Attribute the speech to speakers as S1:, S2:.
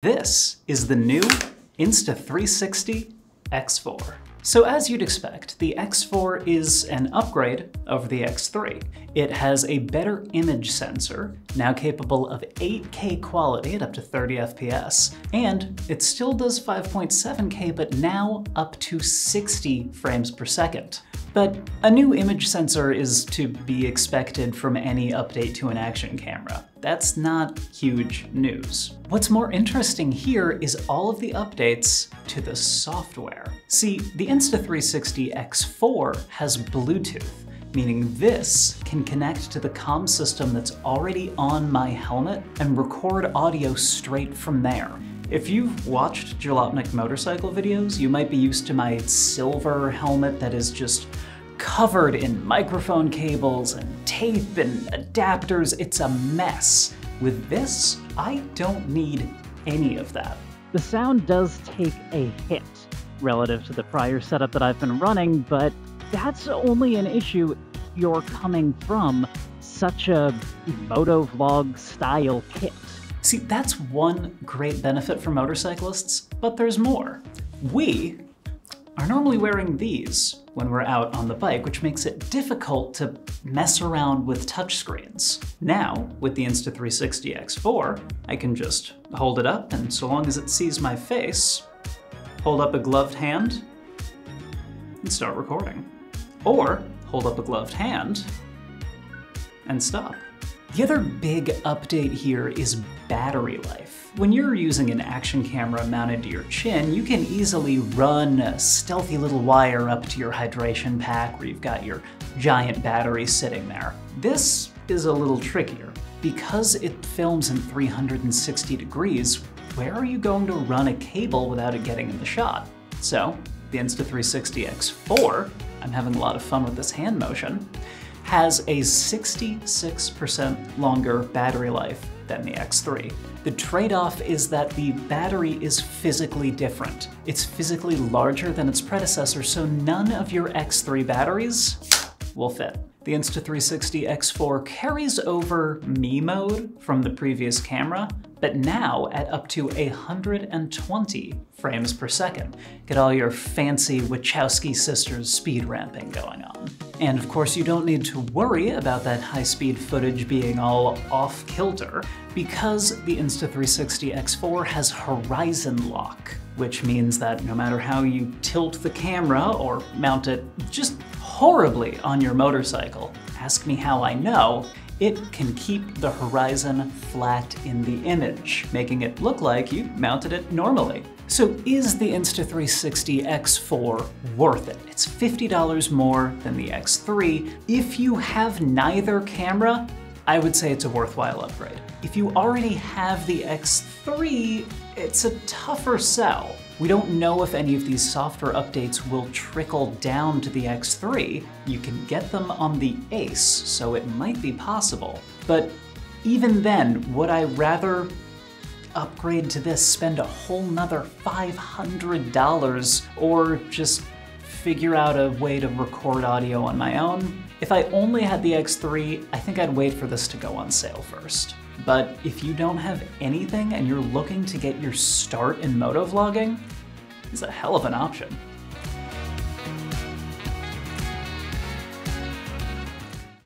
S1: This is the new Insta360 X4. So as you'd expect, the X4 is an upgrade over the X3. It has a better image sensor, now capable of 8K quality at up to 30 FPS, and it still does 5.7K but now up to 60 frames per second. But a new image sensor is to be expected from any update to an action camera. That's not huge news. What's more interesting here is all of the updates to the software. See, the Insta360 X4 has Bluetooth, meaning this can connect to the comm system that's already on my helmet and record audio straight from there. If you've watched Jalopnik motorcycle videos, you might be used to my silver helmet that is just covered in microphone cables and tape and adapters. It's a mess. With this, I don't need any of that.
S2: The sound does take a hit relative to the prior setup that I've been running, but that's only an issue if you're coming from such a motovlog style kit.
S1: See, that's one great benefit for motorcyclists, but there's more. We are normally wearing these when we're out on the bike, which makes it difficult to mess around with touchscreens. Now, with the Insta360 X4, I can just hold it up, and so long as it sees my face, hold up a gloved hand, and start recording. Or hold up a gloved hand and stop. The other big update here is battery life. When you're using an action camera mounted to your chin, you can easily run a stealthy little wire up to your hydration pack where you've got your giant battery sitting there. This is a little trickier. Because it films in 360 degrees, where are you going to run a cable without it getting in the shot? So, the Insta360 X4, I'm having a lot of fun with this hand motion, has a 66% longer battery life than the X3. The trade-off is that the battery is physically different. It's physically larger than its predecessor, so none of your X3 batteries will fit. The Insta360 X4 carries over Me mode from the previous camera, but now at up to 120 frames per second. Get all your fancy Wachowski sisters speed ramping going on. And of course, you don't need to worry about that high-speed footage being all off-kilter, because the Insta360 X4 has Horizon Lock, which means that no matter how you tilt the camera or mount it just horribly on your motorcycle, ask me how I know, it can keep the horizon flat in the image, making it look like you mounted it normally. So is the Insta360 X4 worth it? It's $50 more than the X3. If you have neither camera, I would say it's a worthwhile upgrade. If you already have the X3, it's a tougher sell. We don't know if any of these software updates will trickle down to the X3. You can get them on the Ace, so it might be possible. But even then, would I rather upgrade to this, spend a whole nother $500, or just figure out a way to record audio on my own? If I only had the X3, I think I'd wait for this to go on sale first. But if you don't have anything and you're looking to get your start in motovlogging, it's a hell of an option.